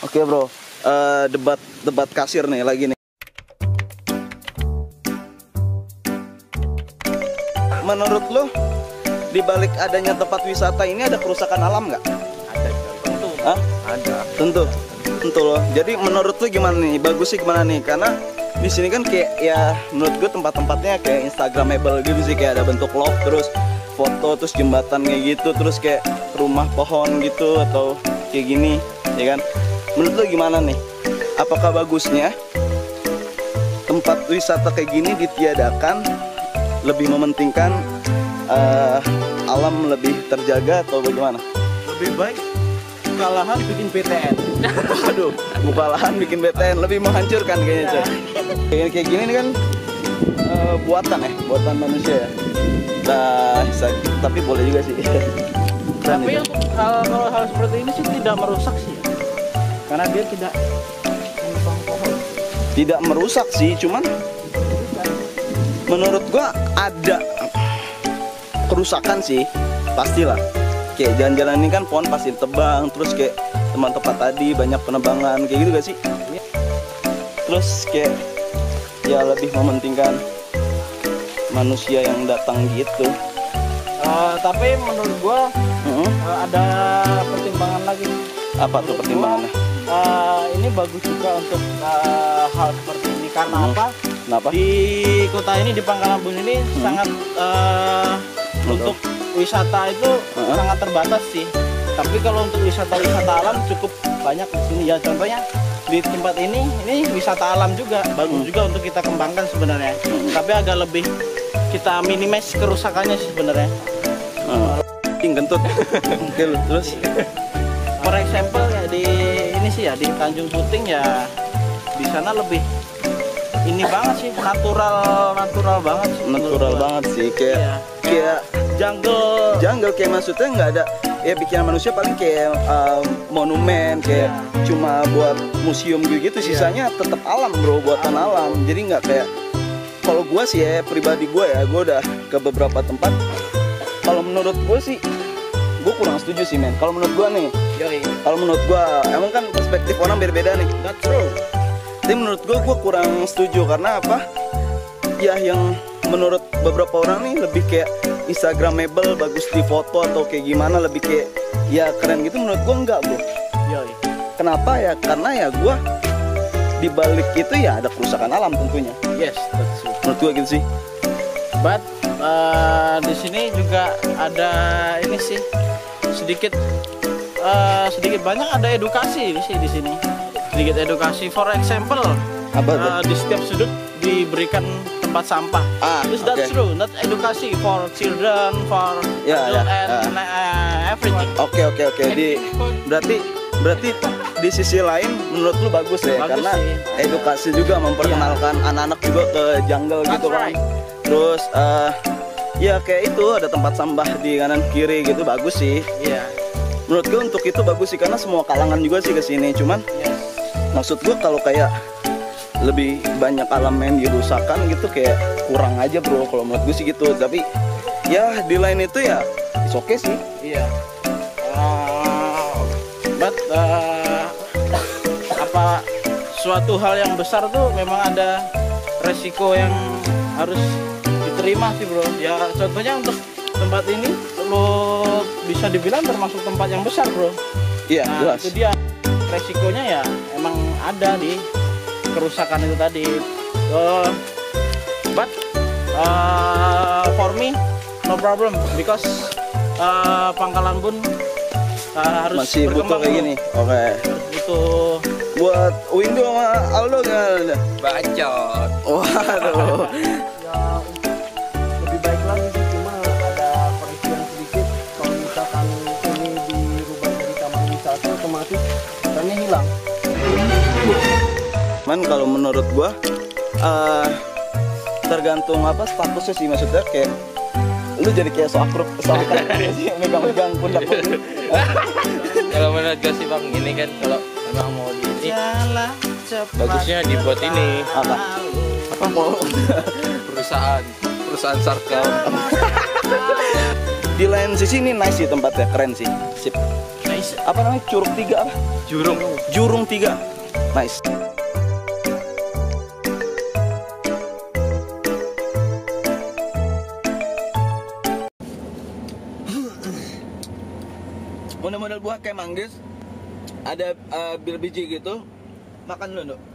Oke bro, Eh, debat debat kasir nih lagi nih. Menurut lo, di balik adanya tempat wisata ini ada kerusakan alam nggak? Ada tentu. Hah? Ada. Tentu, tentu loh. Jadi menurut lo gimana nih? Bagus sih gimana nih? Karena di sini kan kayak ya menurut gue tempat-tempatnya kayak instagramable gitu sih kayak ada bentuk love terus foto terus jembatan kayak gitu terus kayak rumah pohon gitu atau kayak gini ya kan menurut lo gimana nih apakah bagusnya tempat wisata kayak gini ditiadakan lebih mementingkan eh, alam lebih terjaga atau bagaimana Lebih baik kalahan bikin PTN. Aduh, buka lahan bikin BTN lebih menghancurkan kayaknya. Coy. Kayak kayak gini kan eh, buatan ya, buatan manusia ya. Nah, tapi boleh juga sih. Tapi untuk hal kalau hal seperti ini sih tidak merusak sih. Karena dia tidak tidak merusak sih, cuman menurut gua ada kerusakan sih, pastilah. Kayak jalan-jalan ini kan pohon pasti tebang, terus kayak tempat-tempat tadi banyak penebangan kayak gitu gak sih? Terus kayak ya lebih mementingkan manusia yang datang gitu. Eh, tapi menurut gua Heeh. eh, ada pertimbangan lagi. Apa tuh pertimbangannya? Eh, ini bagus juga untuk eh, hal seperti ini karena Hmm. apa? Kenapa? Di kota ini di Pangkalambun ini sangat eh, untuk wisata itu Heeh. sangat terbatas sih. Tapi kalau untuk wisata-wisata alam cukup banyak di sini ya. Contohnya di tempat ini ini wisata alam juga bagus Hmm. juga untuk kita kembangkan sebenarnya. Tapi agak lebih kita minimize kerusakannya sih sebenarnya. Kentut. Oke, lu, terus For example ya di ini sih ya di Tanjung Puting ya di sana lebih ini banget sih natural natural banget sih natural banget sih kayak Iya. kayak jungle jungle kayak maksudnya nggak ada ya bikinan manusia paling kayak um, monumen kayak Iya. cuma buat museum gitu Iya. sisanya tetap alam bro buatan alam jadi nggak kayak kalau gua sih ya pribadi gua ya gua udah ke beberapa tempat kalau menurut gua sih gua kurang setuju sih men kalau menurut gua nih Yoi. kalau menurut gua emang kan perspektif orang beda-beda nih That's true. tapi menurut gue gue kurang setuju karena apa ya yang menurut beberapa orang nih lebih kayak instagramable bagus di foto atau kayak gimana lebih kayak ya keren gitu menurut gue enggak bro Yoi. kenapa ya karena ya gue di balik itu ya ada kerusakan alam tentunya Yes, that's true. menurut gue gitu sih But uh, di sini juga ada ini sih sedikit uh, sedikit banyak ada edukasi sini di sini. Sedikit edukasi. For example, apa uh, di setiap sudut diberikan tempat sampah. ah Is that true? Not edukasi for children, for Ya, adult ya, and uh, everything. oke oke oke di berarti berarti di sisi lain menurut lu bagus ya Bagus karena sih. edukasi juga memperkenalkan anak-anak juga ke jungle That's gitu kan right. Terus eh, ya kayak itu ada tempat sampah di kanan kiri gitu bagus sih Iya. menurut gue untuk itu bagus sih karena semua kalangan juga sih ke sini cuman Yes. maksud gue kalau kayak lebih banyak alam yang dirusakkan gitu kayak kurang aja bro kalau menurut gue sih gitu tapi ya di lain itu ya it's okay sih Iya. Uh, but uh, apa suatu hal yang besar tuh memang ada resiko yang harus diterima sih bro. Ya contohnya untuk tempat ini lo bisa dibilang termasuk tempat yang besar bro. iya Nah jelas itu dia resikonya ya emang ada di kerusakan itu tadi. Uh, but uh, for me no problem because uh, Pangkalan Bun uh, harus masih butuh kayak gini oke Harus butuh buat Windows sama Aldo gimana Bacot. waduh otomatis ikannya hilang cuman kalau menurut gua eh, tergantung apa statusnya sih maksudnya kayak lu jadi kayak so akrab so gitu sih megang-megang pundak. Kalau menurut gue sih bang, ini kan kalau memang mau di ini bagusnya dibuat ini apa apa mau perusahaan perusahaan sarkam. di lain sisi ini nice sih tempatnya keren sih sip. Apa namanya curug tiga apa Jurung. jurung tiga nice model-model buah kayak manggis ada eh, bir biji gitu makan dulu Nduk.